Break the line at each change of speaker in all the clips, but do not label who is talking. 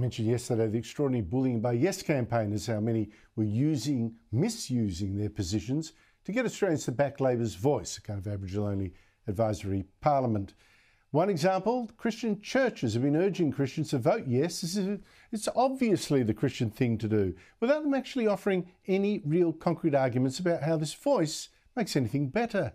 mentioned yesterday the extraordinary bullying by Yes campaigners, how many were using, misusing their positions to get Australians to back Labor's voice, a kind of Aboriginal only advisory parliament. One example Christian churches have been urging Christians to vote yes. It's obviously the Christian thing to do, without them actually offering any real concrete arguments about how this voice makes anything better.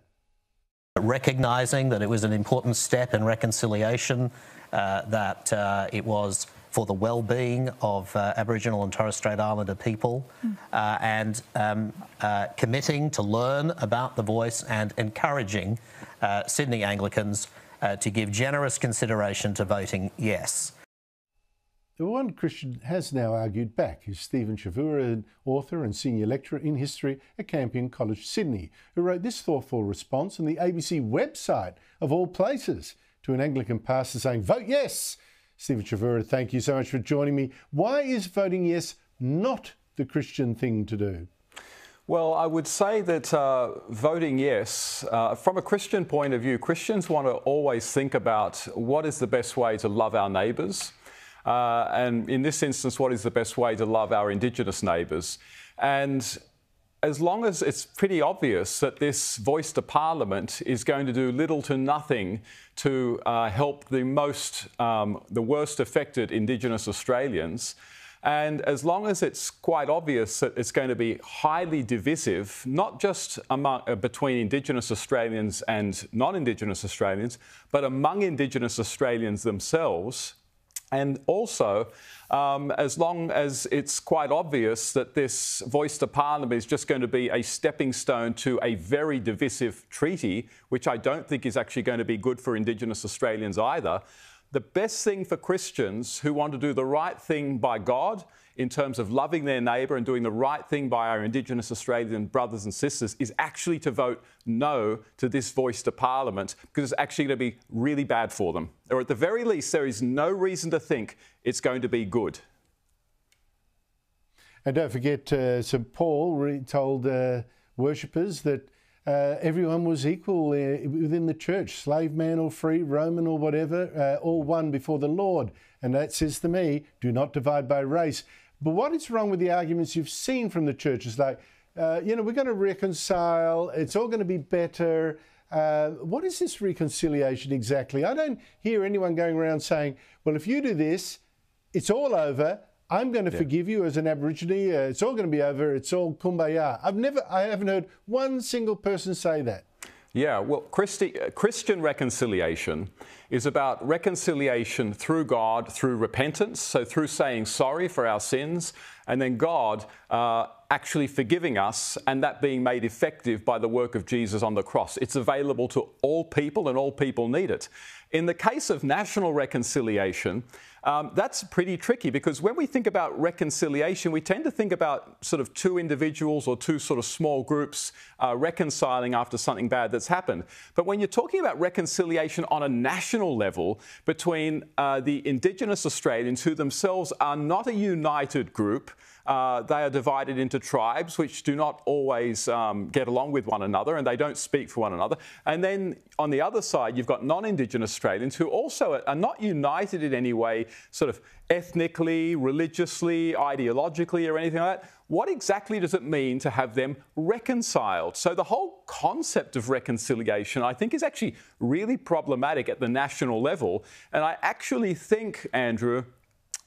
Recognising that it was an important step in reconciliation, uh, that uh, it was for the well-being of uh, Aboriginal and Torres Strait Islander people, mm. and um, uh, committing to learn about the voice and encouraging uh, Sydney Anglicans uh, to give generous consideration to voting yes.
The one Christian has now argued back is Stephen Chavura, an author and senior lecturer in history at Campion College, Sydney, who wrote this thoughtful response on the ABC website, of all places, to an Anglican pastor saying, Vote yes! Stephen Chavura, thank you so much for joining me. Why is voting yes not the Christian thing to do?
Well, I would say that uh, voting yes, uh, from a Christian point of view, Christians want to always think about what is the best way to love our neighbours. Uh, and in this instance, what is the best way to love our Indigenous neighbours? And as long as it's pretty obvious that this voice to Parliament is going to do little to nothing to uh, help the most, um, the worst affected Indigenous Australians, and as long as it's quite obvious that it's going to be highly divisive, not just among, uh, between Indigenous Australians and non Indigenous Australians, but among Indigenous Australians themselves, and also, um, as long as it's quite obvious that this voice to Parliament is just going to be a stepping stone to a very divisive treaty, which I don't think is actually going to be good for Indigenous Australians either, the best thing for Christians who want to do the right thing by God in terms of loving their neighbour and doing the right thing by our Indigenous Australian brothers and sisters is actually to vote no to this voice to Parliament because it's actually going to be really bad for them. Or at the very least, there is no reason to think it's going to be good.
And don't forget, uh, St Paul told uh, worshippers that uh, everyone was equal uh, within the church, slave man or free, Roman or whatever, uh, all one before the Lord. And that says to me, do not divide by race. But what is wrong with the arguments you've seen from the churches? Like, uh, you know, we're going to reconcile, it's all going to be better. Uh, what is this reconciliation exactly? I don't hear anyone going around saying, well, if you do this, it's all over I'm going to yeah. forgive you as an Aborigine. Uh, it's all going to be over. It's all kumbaya. I've never, I haven't heard one single person say that.
Yeah, well, Christi- uh, Christian reconciliation is about reconciliation through God, through repentance, so through saying sorry for our sins, and then God uh, actually forgiving us and that being made effective by the work of Jesus on the cross. It's available to all people, and all people need it. In the case of national reconciliation, um, that's pretty tricky because when we think about reconciliation, we tend to think about sort of two individuals or two sort of small groups uh, reconciling after something bad that's happened. But when you're talking about reconciliation on a national level between uh, the Indigenous Australians, who themselves are not a united group, uh, they are divided into tribes which do not always um, get along with one another and they don't speak for one another. And then on the other side, you've got non Indigenous Australians who also are not united in any way, sort of ethnically, religiously, ideologically, or anything like that. What exactly does it mean to have them reconciled? So, the whole concept of reconciliation, I think, is actually really problematic at the national level. And I actually think, Andrew,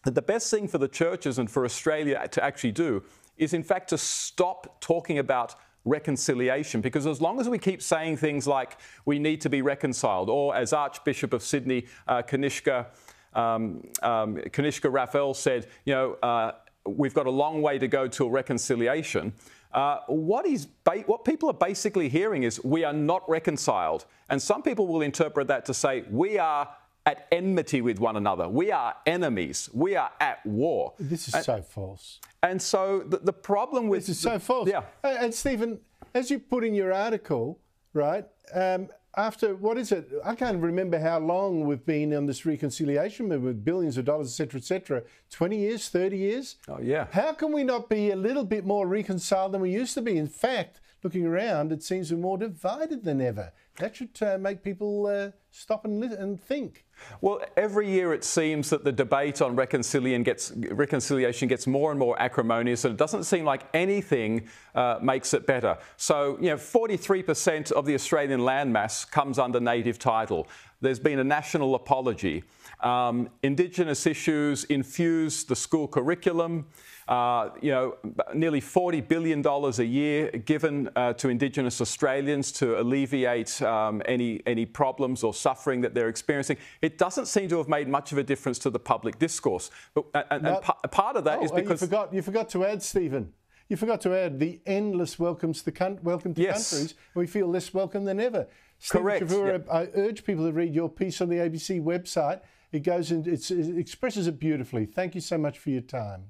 that the best thing for the churches and for Australia to actually do is, in fact, to stop talking about reconciliation. Because as long as we keep saying things like we need to be reconciled, or as Archbishop of Sydney, uh, Kanishka, um, um, Kanishka Raffel said, you know, uh, we've got a long way to go to a reconciliation. Uh, what, is what people are basically hearing is we are not reconciled. And some people will interpret that to say we are at enmity with one another. We are enemies. We are at war.
This is and, so false.
And so the, the problem with
this is so false.
Yeah.
And Stephen, as you put in your article, right? Um, after what is it? I can't remember how long we've been on this reconciliation movement with billions of dollars, etc., etc. Twenty years, thirty years.
Oh yeah.
How can we not be a little bit more reconciled than we used to be? In fact, looking around, it seems we're more divided than ever. That should uh, make people uh, stop and, and think.
Well, every year it seems that the debate on reconciliation gets, reconciliation gets more and more acrimonious, and it doesn't seem like anything uh, makes it better. So, you know, 43% of the Australian landmass comes under native title. There's been a national apology. Um, Indigenous issues infuse the school curriculum. Uh, you know, nearly $40 billion a year given uh, to Indigenous Australians to alleviate um, any, any problems or suffering that they're experiencing. It doesn't seem to have made much of a difference to the public discourse. But, and, and part of that
oh,
is oh, because.
You forgot, you forgot to add, Stephen. You forgot to add the endless welcomes to con- welcome to
yes.
countries. We feel less welcome than ever. Stephen
Correct.
Chavura,
yep.
I urge people to read your piece on the ABC website. It goes and it expresses it beautifully. Thank you so much for your time.